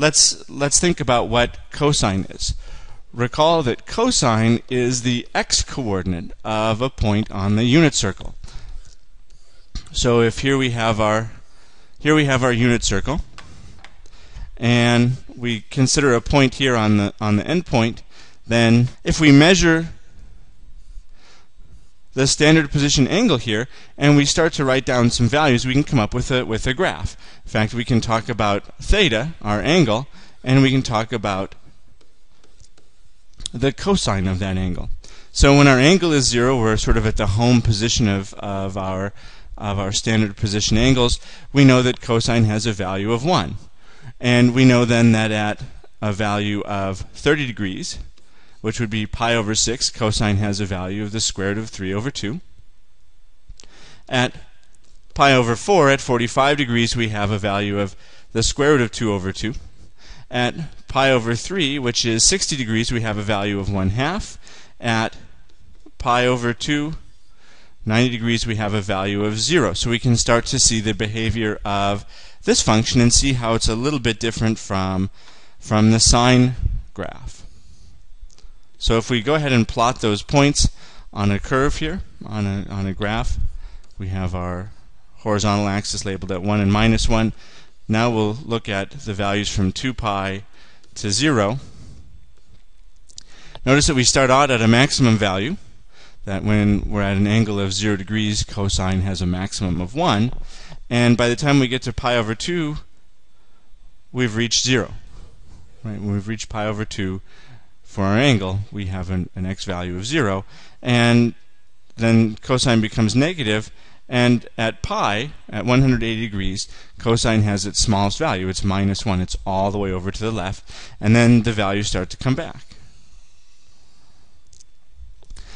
let's let's think about what cosine is. Recall that cosine is the x-coordinate of a point on the unit circle. So if here we have our here we have our unit circle, and we consider a point here on the on the endpoint, then if we measure the standard position angle here and we start to write down some values, we can come up with a with a graph. In fact, we can talk about theta, our angle, and we can talk about the cosine of that angle. So when our angle is zero, we're sort of at the home position of, of our of our standard position angles, we know that cosine has a value of 1. And we know then that at a value of 30 degrees, which would be pi over 6, cosine has a value of the square root of 3 over 2. At pi over 4, at 45 degrees, we have a value of the square root of 2 over 2. At pi over 3, which is 60 degrees, we have a value of 1 half. At pi over 2, 90 degrees, we have a value of 0. So we can start to see the behavior of this function and see how it's a little bit different from, from the sine graph. So if we go ahead and plot those points on a curve here, on a, on a graph, we have our horizontal axis labeled at 1 and minus 1. Now we'll look at the values from 2 pi to 0. Notice that we start out at a maximum value that when we're at an angle of 0 degrees, cosine has a maximum of 1. And by the time we get to pi over 2, we've reached 0. Right? When we've reached pi over 2 for our angle, we have an, an x value of 0. And then cosine becomes negative, and at pi, at 180 degrees, cosine has its smallest value. It's minus 1. It's all the way over to the left. And then the values start to come back.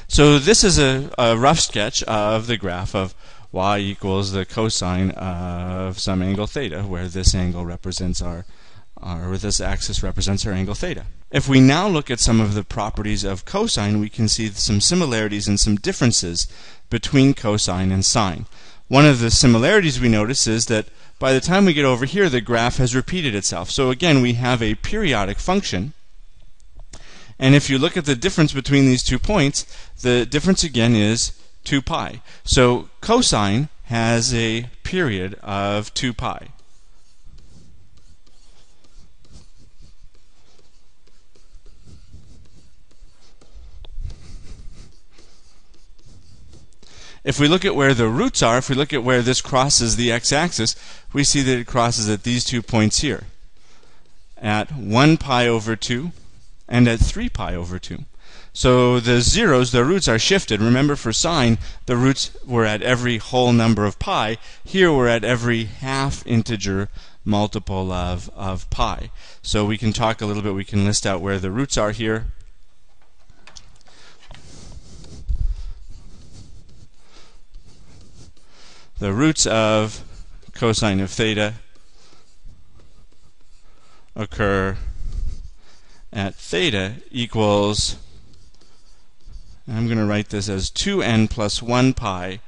So this is a, a rough sketch of the graph of y equals the cosine of some angle theta, where this angle represents our, our Uh, or this axis represents our angle theta. If we now look at some of the properties of cosine, we can see some similarities and some differences between cosine and sine. One of the similarities we notice is that by the time we get over here, the graph has repeated itself. So again, we have a periodic function and if you look at the difference between these two points, the difference again is 2 pi. So cosine has a period of 2 pi. If we look at where the roots are, if we look at where this crosses the x-axis, we see that it crosses at these two points here. At 1 pi over 2 and at 3 pi over 2. So the zeros, the roots are shifted. Remember for sine, the roots were at every whole number of pi. Here we're at every half integer multiple of, of pi. So we can talk a little bit, we can list out where the roots are here. The roots of cosine of theta occur at theta equals, I'm going to write this as 2n plus 1 pi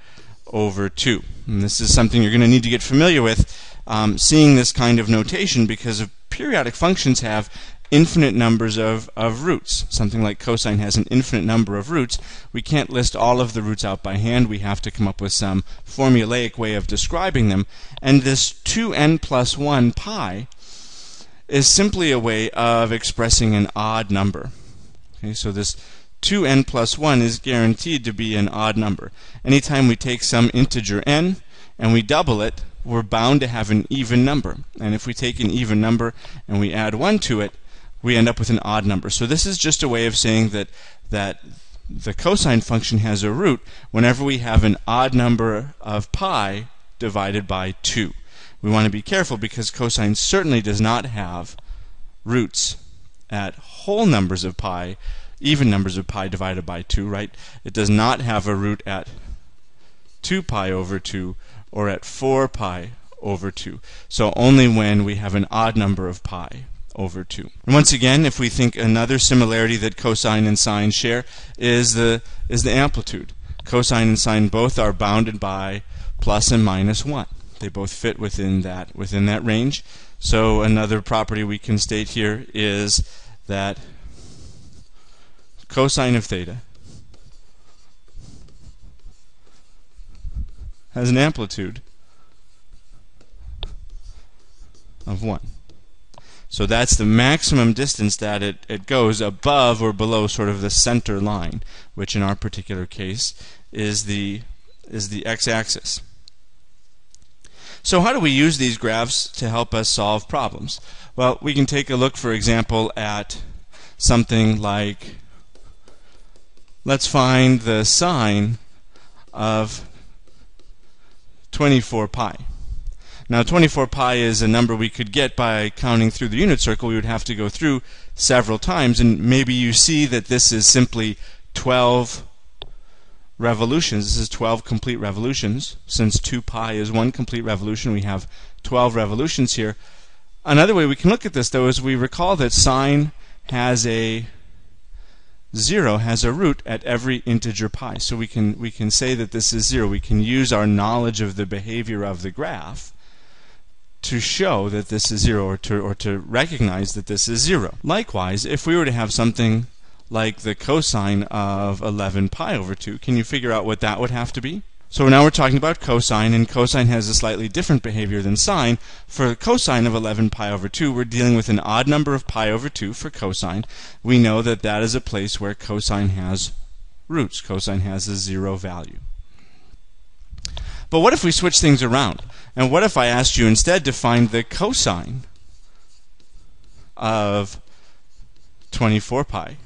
over 2. And this is something you're going to need to get familiar with, um, seeing this kind of notation, because periodic functions have infinite numbers of, of roots. Something like cosine has an infinite number of roots. We can't list all of the roots out by hand. We have to come up with some formulaic way of describing them. And this 2n plus 1 pi is simply a way of expressing an odd number. Okay, so this 2n plus 1 is guaranteed to be an odd number. Anytime we take some integer n and we double it, we're bound to have an even number. And if we take an even number and we add 1 to it, we end up with an odd number. So this is just a way of saying that that the cosine function has a root whenever we have an odd number of pi divided by 2 we want to be careful because cosine certainly does not have roots at whole numbers of pi, even numbers of pi divided by 2, right? It does not have a root at 2 pi over 2 or at 4 pi over 2. So only when we have an odd number of pi over 2. And once again, if we think another similarity that cosine and sine share is the is the amplitude. Cosine and sine both are bounded by plus and minus 1. They both fit within that within that range. So another property we can state here is that cosine of theta has an amplitude of 1. So that's the maximum distance that it, it goes above or below sort of the center line, which in our particular case is the is the x-axis. So how do we use these graphs to help us solve problems? Well, we can take a look, for example, at something like let's find the sine of 24 pi. Now 24 pi is a number we could get by counting through the unit circle. We would have to go through several times and maybe you see that this is simply 12 revolutions. This is 12 complete revolutions. Since 2 pi is one complete revolution, we have 12 revolutions here. Another way we can look at this though is we recall that sine has a 0 has a root at every integer pi. So we can we can say that this is 0. We can use our knowledge of the behavior of the graph to show that this is 0 or to, or to recognize that this is 0. Likewise, if we were to have something like the cosine of 11 pi over 2, can you figure out what that would have to be? So now we're talking about cosine, and cosine has a slightly different behavior than sine. For cosine of 11 pi over 2, we're dealing with an odd number of pi over 2 for cosine. We know that that is a place where cosine has roots. Cosine has a zero value. But what if we switch things around? And what if I asked you instead to find the cosine of 24 pi?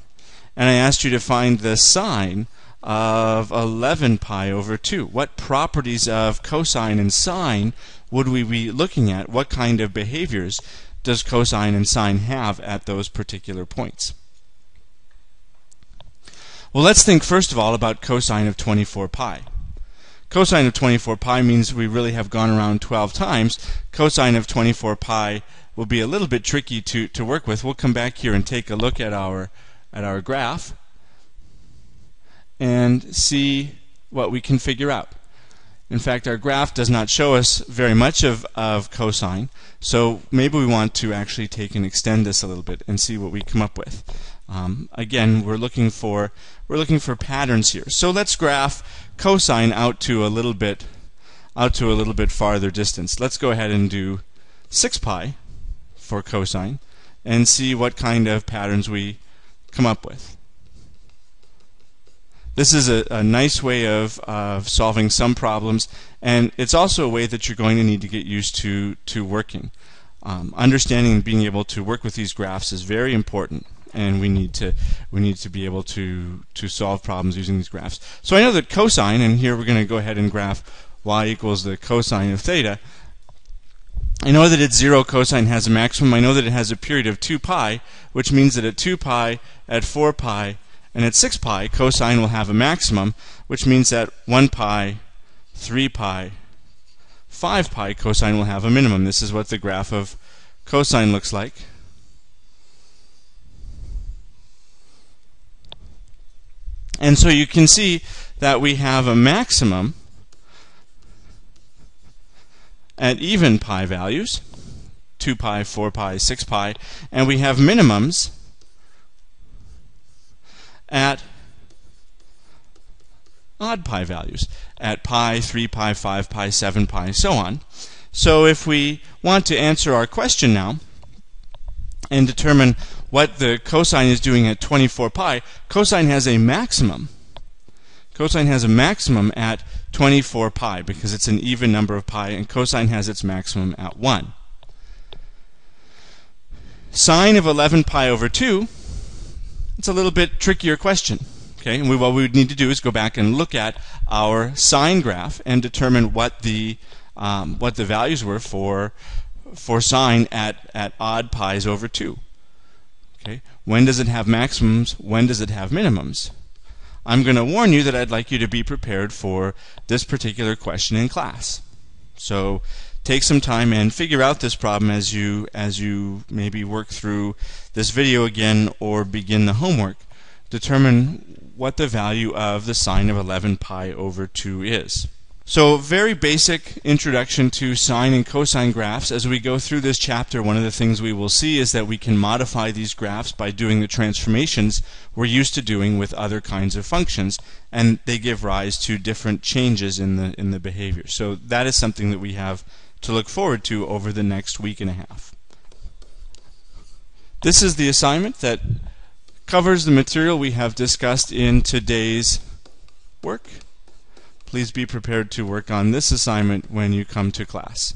And I asked you to find the sine of 11 pi over 2. What properties of cosine and sine would we be looking at? What kind of behaviors does cosine and sine have at those particular points? Well, let's think first of all about cosine of 24 pi. Cosine of 24 pi means we really have gone around 12 times. Cosine of 24 pi will be a little bit tricky to, to work with. We'll come back here and take a look at our at our graph and see what we can figure out. In fact, our graph does not show us very much of, of cosine, so maybe we want to actually take and extend this a little bit and see what we come up with. Um, again, we're looking for we're looking for patterns here. So let's graph cosine out to a little bit out to a little bit farther distance. Let's go ahead and do 6 pi for cosine and see what kind of patterns we come up with. This is a, a nice way of, of solving some problems, and it's also a way that you're going to need to get used to, to working. Um, understanding and being able to work with these graphs is very important and we need to we need to be able to to solve problems using these graphs. So I know that cosine, and here we're going to go ahead and graph y equals the cosine of theta. I know that at 0 cosine has a maximum. I know that it has a period of 2 pi, which means that at 2 pi, at 4 pi, and at 6 pi, cosine will have a maximum, which means that 1 pi, 3 pi, 5 pi, cosine will have a minimum. This is what the graph of cosine looks like. And so you can see that we have a maximum at even pi values, 2 pi, 4 pi, 6 pi, and we have minimums at odd pi values, at pi, 3 pi, 5 pi, 7 pi, so on. So if we want to answer our question now and determine what the cosine is doing at 24 pi, cosine has a maximum. Cosine has a maximum at 24 pi because it's an even number of pi, and cosine has its maximum at 1. Sine of 11 pi over 2, it's a little bit trickier question. Okay, and we, what we would need to do is go back and look at our sine graph and determine what the um, what the values were for for sine at, at odd pi's over 2. Okay, when does it have maximums? When does it have minimums? I'm going to warn you that I'd like you to be prepared for this particular question in class. So take some time and figure out this problem as you as you maybe work through this video again or begin the homework. Determine what the value of the sine of 11 pi over 2 is. So, very basic introduction to sine and cosine graphs. As we go through this chapter, one of the things we will see is that we can modify these graphs by doing the transformations we're used to doing with other kinds of functions, and they give rise to different changes in the in the behavior. So that is something that we have to look forward to over the next week and a half. This is the assignment that covers the material we have discussed in today's work. Please be prepared to work on this assignment when you come to class.